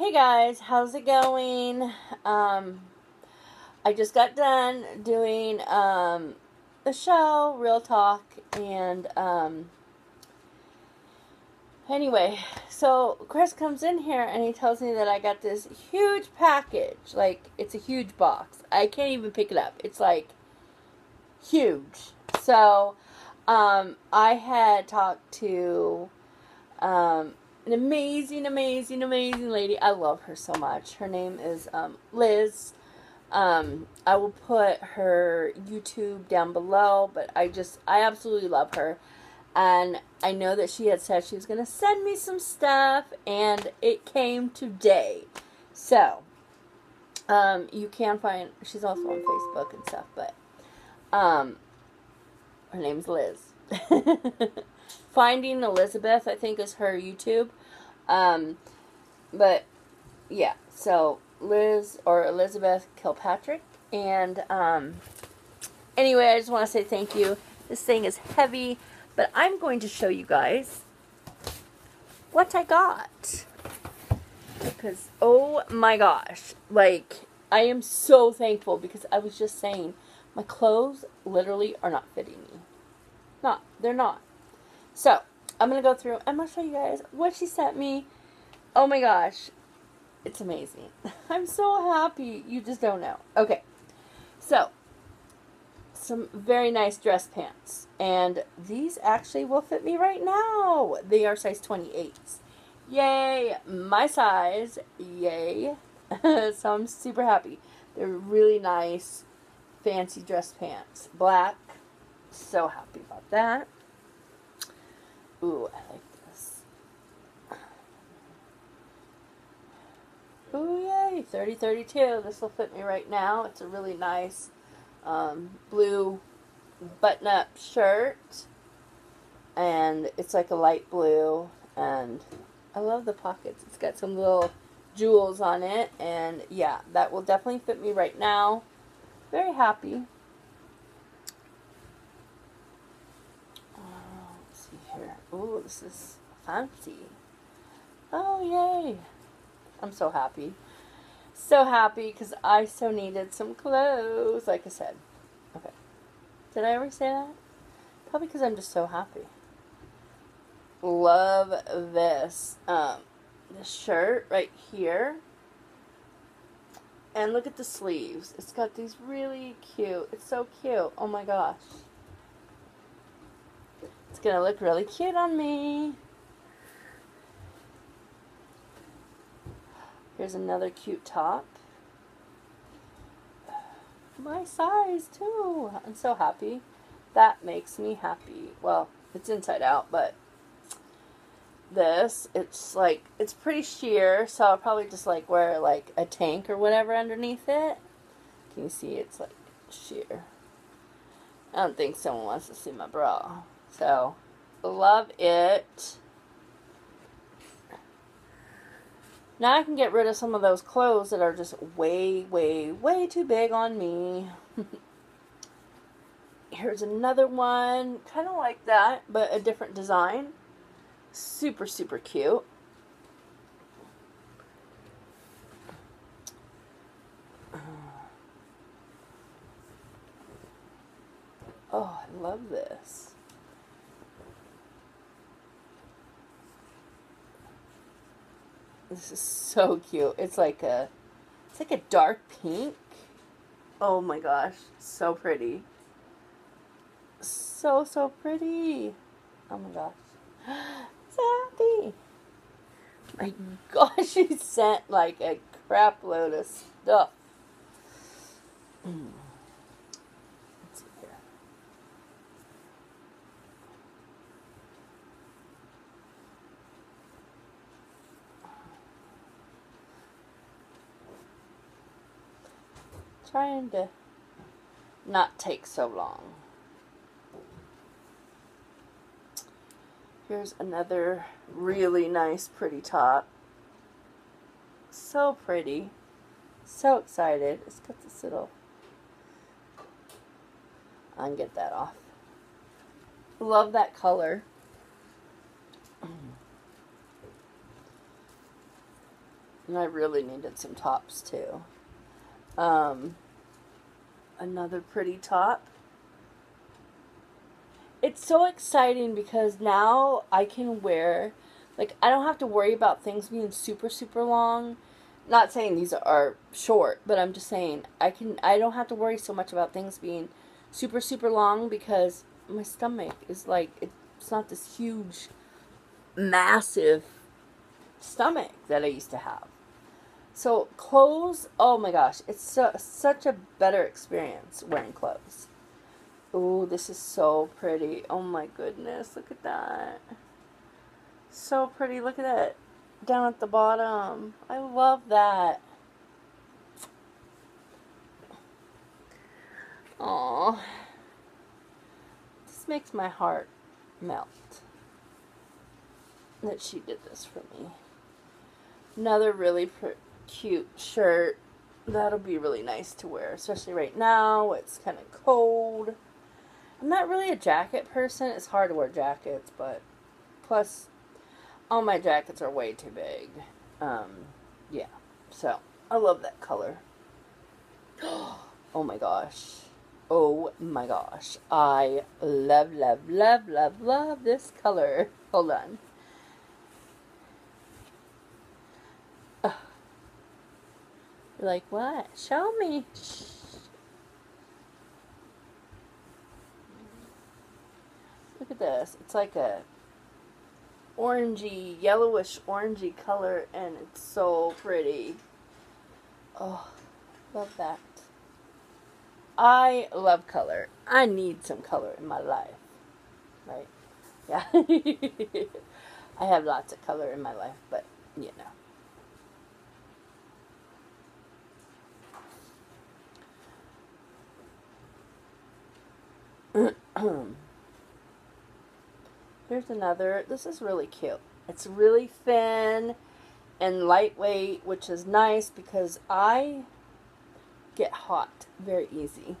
Hey guys, how's it going? Um, I just got done doing um, the show, Real Talk, and um, anyway, so Chris comes in here and he tells me that I got this huge package. Like, it's a huge box. I can't even pick it up. It's like huge. So, um, I had talked to um, an amazing, amazing, amazing lady. I love her so much. Her name is um, Liz. Um, I will put her YouTube down below, but I just, I absolutely love her. And I know that she had said she was going to send me some stuff, and it came today. So, um, you can find, she's also on Facebook and stuff, but, um, her name's Liz. Finding Elizabeth, I think, is her YouTube. Um, but, yeah, so Liz or Elizabeth Kilpatrick. And, um, anyway, I just want to say thank you. This thing is heavy, but I'm going to show you guys what I got. Because, oh my gosh, like, I am so thankful because I was just saying, my clothes literally are not fitting me. Not, they're not. So, I'm to go through, I'm to show you guys what she sent me. Oh my gosh, it's amazing. I'm so happy. You just don't know. Okay. So, some very nice dress pants. And these actually will fit me right now. They are size 28s. Yay! My size. Yay. so I'm super happy. They're really nice, fancy dress pants. Black. So happy about that. Ooh, I like this. Ooh, yay, 3032. This will fit me right now. It's a really nice um, blue button-up shirt. And it's like a light blue. And I love the pockets. It's got some little jewels on it. And yeah, that will definitely fit me right now. Very happy. Oh, let's see here. Ooh, this is fancy. Oh, yay. I'm so happy. So happy because I so needed some clothes, like I said. Okay. Did I ever say that? Probably because I'm just so happy. Love this. Um, this shirt right here. And look at the sleeves. It's got these really cute. It's so cute. Oh my gosh. It's going to look really cute on me. Here's another cute top. My size too. I'm so happy. That makes me happy. Well, it's inside out, but this, it's like, it's pretty sheer, so I'll probably just like wear like a tank or whatever underneath it. Can you see it's like sheer? I don't think someone wants to see my bra. So, love it. Now I can get rid of some of those clothes that are just way, way, way too big on me. Here's another one, kind of like that, but a different design. Super, super cute. Oh, I love this. This is so cute. It's like a, it's like a dark pink. Oh my gosh, so pretty. So, so pretty. Oh my gosh. So happy. My gosh, she sent like a crap load of stuff. Mm. Trying to not take so long. Here's another really nice pretty top. So pretty. So excited. It's got this little... I can get that off. Love that color.. And I really needed some tops too. Um, another pretty top. It's so exciting because now I can wear, like, I don't have to worry about things being super, super long. Not saying these are short, but I'm just saying I can, I don't have to worry so much about things being super, super long because my stomach is like, it's not this huge, massive stomach that I used to have. So clothes, oh my gosh, it's so, such a better experience wearing clothes. Oh, this is so pretty. Oh my goodness, look at that. So pretty. Look at that down at the bottom. I love that. Oh, this makes my heart melt that she did this for me. Another really cute shirt. That'll be really nice to wear, especially right now. It's kind of cold. I'm not really a jacket person. It's hard to wear jackets, but plus, all my jackets are way too big. Um, yeah. So, I love that color. oh my gosh. Oh my gosh. I love, love, love, love, love this color. Hold on. Like, what? Show me. Look at this. It's like a orangey, yellowish orangey color, and it's so pretty. Oh, love that. I love color. I need some color in my life. Right? Yeah. I have lots of color in my life, but, you know. Here's another. This is really cute. It's really thin and lightweight, which is nice because I get hot very easy.